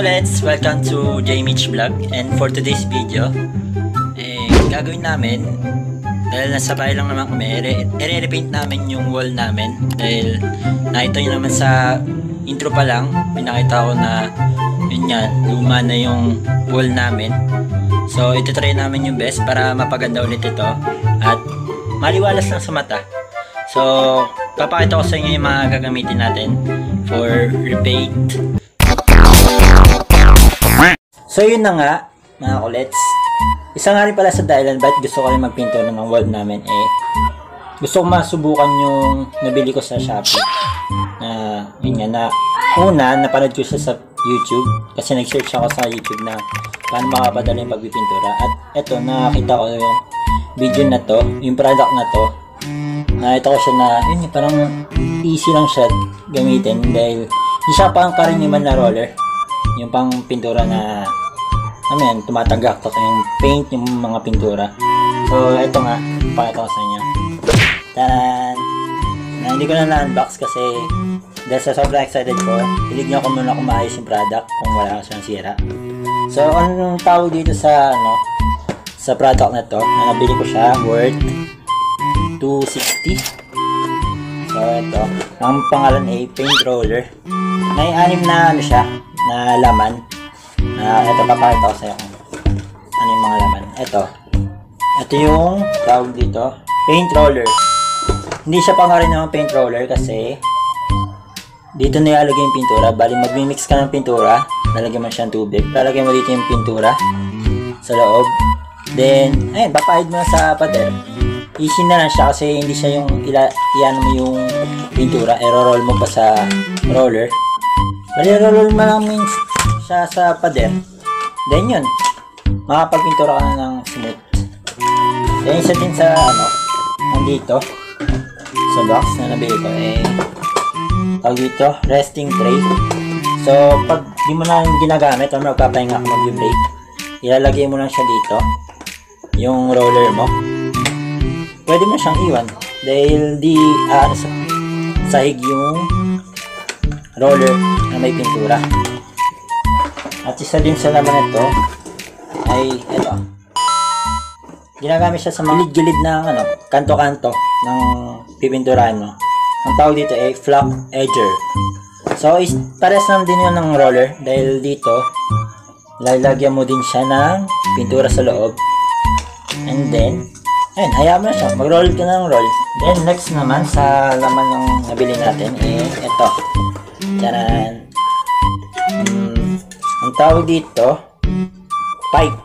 Hi Colets! Welcome to J Mitch Vlog. And for today's video eh, gagawin namin dahil nasa bahay lang naman kami i-repaint namin yung wall namin. Dahil nakita nyo naman sa intro pa lang pinakita ko na yun nga luma na yung wall namin. So ito try namin yung best para mapaganda ulit ito. At maliwalas lang sa mata. So papakita ko sa inyo yung mga gagamitin natin for repaint So yun na nga, mga kulets. Isa nga rin pala sa dahilan bakit gusto ko rin magpinto ng wall namin eh gusto ko masubukan yung nabili ko sa Shopee. Na, yun nga, na una, napanood ko siya sa YouTube kasi nag-search ako sa YouTube na paano makapadala yung pagpipintura. At eto, nakakita ko yung video na to, yung product na to. Nakita ko siya na, yun parang easy lang siya gamitin dahil hindi siya pang karaniwan na roller. Yung pang pintura na ano yan, tumatagak tapos yung paint yung mga pintura. So, ito nga, pakita ko sa inyo. Taran! Na, hindi ko na na-unbox kasi dahil sa sobrang excited ko, hilig niya ko muna kung maayos yung product kung wala siyang sira. So, anong tawag dito sa, ano, sa product na to, na nabili ko siya, worth 260. So, ito. Ang pangalan ay Paint Roller. May anim na, ano siya, na laman. Ah, ito papakita ko sa iyo kung ano yung mga laman. Ito. Ito yung tawag dito, paint roller. Hindi siya pang rin ng paint roller kasi dito nilalagay yung pintura. Bali, magmi-mix ka ng pintura. Lalagyan mo siyang tubig. Lalagyan mo dito yung pintura sa loob. Then, ayun, papahid mo na sa pader. Easy na lang siya kasi hindi siya yung ila, iyan mo yung pintura. Ero-roll mo pa sa roller. Bali, roll mo lang means siya sa pader. Then yun, makapagpintura ka na ng smooth. Then isa din sa ano, nandito, sa box na nabili ko, eh, tawag dito, resting tray. So, pag di mo na ginagamit, o magpapahinga ka mag-break, ilalagay mo lang siya dito, yung roller mo. Pwede mo siyang iwan, dahil di, ah, ano, sa, sahig yung roller na may pintura. At isa din sa laman ito ay ito. Ginagamit siya sa mga gilid ng ano, kanto-kanto ng pipinturahan mo. Ang tawag dito ay flap edger. So, is, pares lang din yun ng roller dahil dito, lalagyan mo din siya ng pintura sa loob. And then, ayun, hayaan mo na siya. Mag-roll ka ng roll. Then, next naman sa laman ng nabili natin, eh, ito. Taran. Tawag dito, pipe.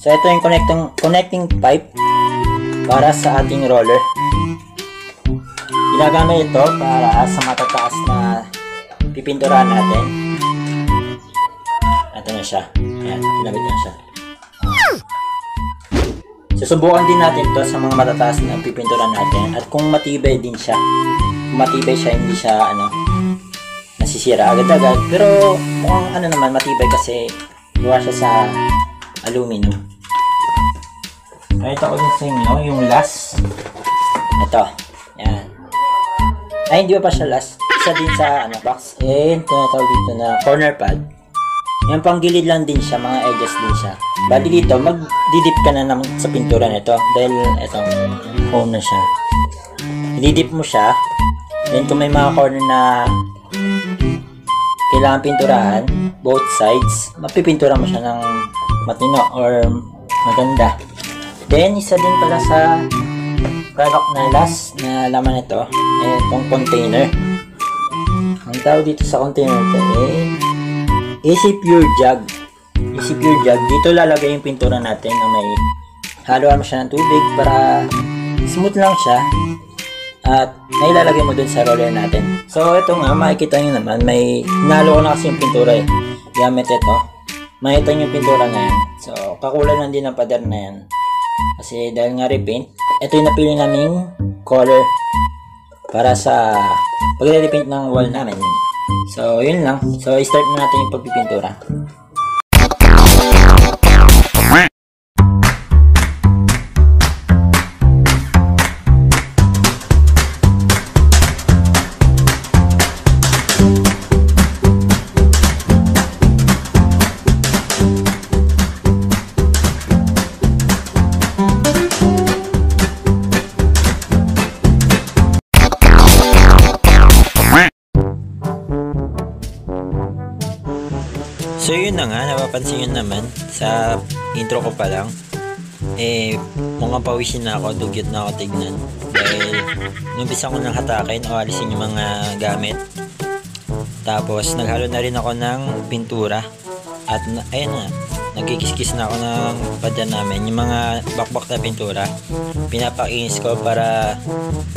So, ito yung connecting, connecting pipe para sa ating roller. Ginagamit ito para sa matataas na pipinturahan natin. Ito na siya. Ayan, ginamit na siya. Susubukan din natin to sa mga matataas na pipinturahan natin at kung matibay din siya. Kung matibay siya, hindi siya ano, nasisira agad-agad. Pero mukhang ano naman matibay kasi gawa siya sa aluminum. Ito ko din sa inyo, yung last. Ito. Yan. Ay, hindi pa siya last. Isa din sa ano, box. And tinatawag dito na corner pad. Yung panggilid lang din siya, mga edges din siya. Bali dito, mag-didip ka na naman sa pintura nito. Dahil ito, foam na siya. Didip mo siya. Then kung may mga corner na kailangan pinturahan, both sides, mapipintura mo siya ng matino or maganda. Then, isa din pala sa product na last na laman ito, eh, itong container. Ang tawag dito sa container ito eh, Easy Pure Jug. Easy Pure Jug. Dito lalagay yung pintura natin na may haluan mo siya ng tubig para smooth lang siya at nailalagay mo dun sa roller natin. So, ito nga, makikita nyo naman, may nalo ko na kasi yung pintura eh. Gamit ito. Makita nyo yung pintura na yan. So, kakulay lang din ng pader na yan. Kasi dahil nga repaint, ito yung napili naming color para sa pagre-repaint ng wall namin. So, yun lang. So, start na natin yung pagpipintura. Na nga, napapansin yun naman sa intro ko pa lang. Eh, mukhang pawisin na ako, dugyot na ako tignan. Dahil, numpisa ko nang hatakin o alisin yung mga gamit. Tapos, naghalo na rin ako ng pintura. At, na, ayun na, nagkikiskis na ako ng padyan namin. Yung mga bakbak na pintura, pinapakinis ko para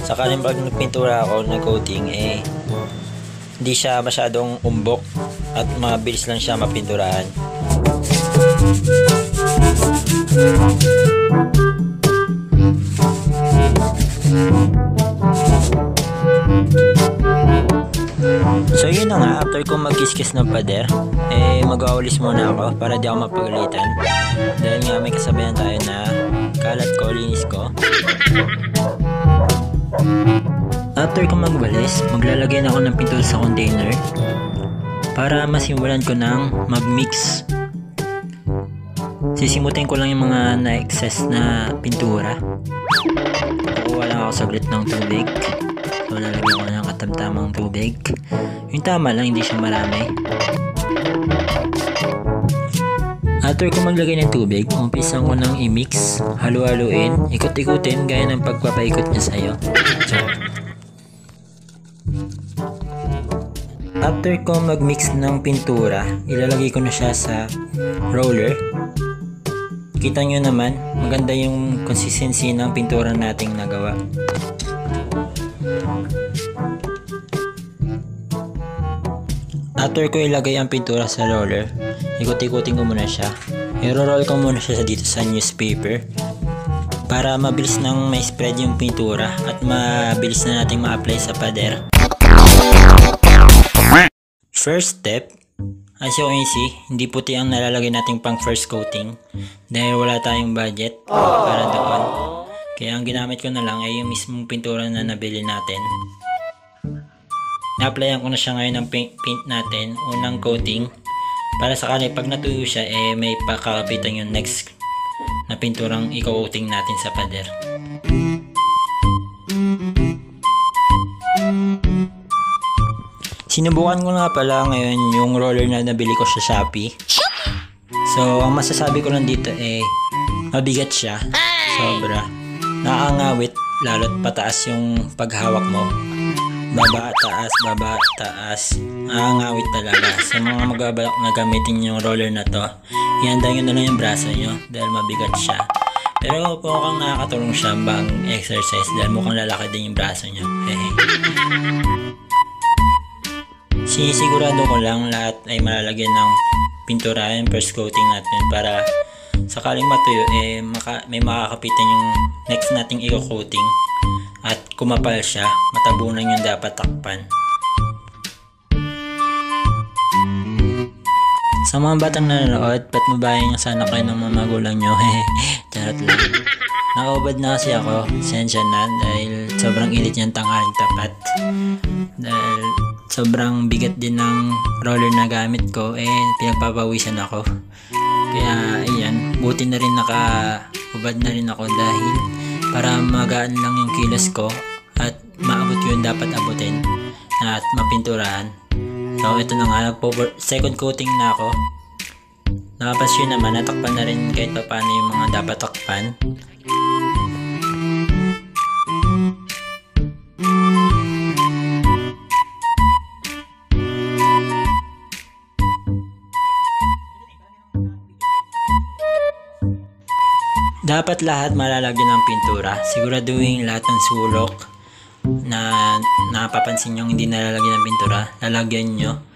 sakaling pag nagpintura ako, nag-coating, eh, hindi siya masyadong umbok at mabilis lang siya mapinturahan. So yun na nga, after kong magkiskis ng pader, eh mag-aulis muna ako para di ako mapagalitan. Dahil nga may kasabayan tayo na kalat ko, linis ko. After ko magwalis, maglalagay na ako ng pintura sa container para masimulan ko ng mag-mix. Sisimutin ko lang yung mga na-excess na pintura. Kukuha lang ako saglit ng tubig. So, lalagyan ko ng katamtamang tubig. Yung tama lang, hindi siya marami. After ko maglagay ng tubig, umpisan ko nang i-mix, halu-haluin, ikot-ikutin gaya ng pagpapaikot niya sa'yo. So, after ko mag-mix ng pintura, ilalagay ko na siya sa roller. Kita nyo naman, maganda yung consistency ng pintura nating nagawa. After ko ilagay ang pintura sa roller, ikot-ikutin ko muna siya. I-roll ko muna siya dito sa newspaper para mabilis nang may spread yung pintura at mabilis na nating ma-apply sa pader. First step, as you can see, hindi puti ang nalalagay nating pang first coating dahil wala tayong budget para doon. Kaya ang ginamit ko na lang ay yung mismong pintura na nabili natin. Na-applyan ko na siya ngayon ng paint, paint natin, unang coating. Para sakali pag natuyo siya, eh may pakakapitan yung next na pinturang i-coating natin sa pader. Sinubukan ko nga pala ngayon yung roller na nabili ko sa Shopee. So, ang masasabi ko lang dito eh, mabigat siya. Sobra. Nakangawit, lalo't pataas yung paghawak mo. Baba, taas, baba, taas. Nakangawit talaga. Sa mga magabalak na gamitin yung roller na to, ihanda nyo na lang yung braso nyo dahil mabigat siya. Pero mukhang nakakatulong siya bang exercise dahil mukhang lalaki din yung braso nyo. Hehe. Sinisigurado ko lang lahat ay malalagyan ng pintura yung first coating natin para sakaling matuyo eh maka, may makakapitan yung next nating i-coating at kumapal siya, matabunan yung dapat takpan. Sa mga batang nanonood, ba't mabayan niyo sana kayo ng mga magulang nyo? Charot lang. Nakaubad na kasi ako, sensya na dahil sobrang init yung tanghaling tapat. Dahil sobrang bigat din ng roller na gamit ko, eh pinagpapawisan ako. Kaya ayan, buti na rin nakaubad na rin ako dahil para magaan lang yung kilos ko at maabot ko yung dapat abutin at mapinturahan. So ito na nga, second coating na ako. Nakapansin naman, natakpan na rin kahit pa paano yung mga dapat takpan. Dapat lahat malalagyan ng pintura. Siguraduhin lahat ng sulok na napapansin nyo hindi nalalagyan ng pintura, lalagyan nyo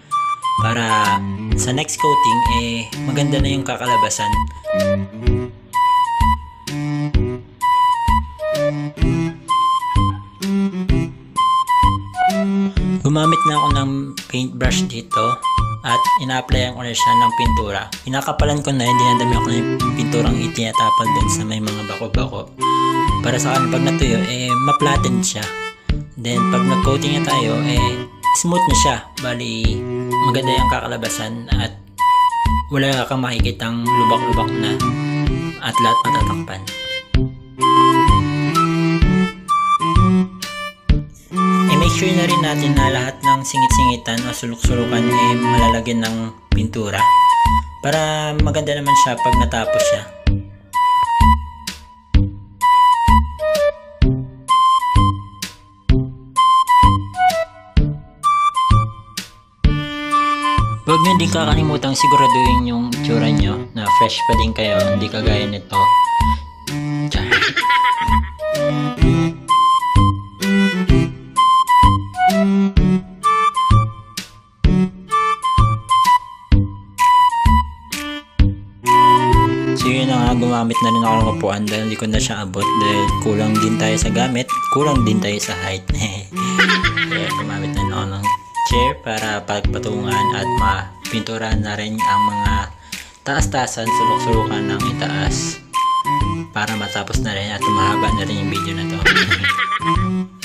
para sa next coating eh maganda na yung kakalabasan. Gumamit na ako ng paintbrush dito at ina-applyan ko na siya ng pintura. Pinakapalan ko na, hindi nadami ako ng pinturang itinatapal dun sa may mga bako-bako. Para sa akin, pag natuyo, eh, ma-flatten siya. Then, pag nag-coating na tayo, eh, smooth na siya. Bali, maganda yung kakalabasan at wala kang makikitang lubak-lubak na at lahat matatakpan. I-make sure na rin natin na lahat ng singit-singitan o sulok-sulukan eh malalagyan ng pintura Para maganda naman siya pag natapos siya. Nyo din kakalimutang siguraduhin yung itsura nyo na fresh pa din kayo, hindi kagaya nito. So yun na nga, gumamit na rin ako ng upuan dahil hindi ko na siya abot dahil kulang din tayo sa gamit, kulang din tayo sa height. Kaya gumamit na rin ako ng chair para pagpatungan at mapinturahan na rin ang mga taas-taasan, sulok-sulukan ng itaas para matapos na rin at mahaba na rin yung video na to.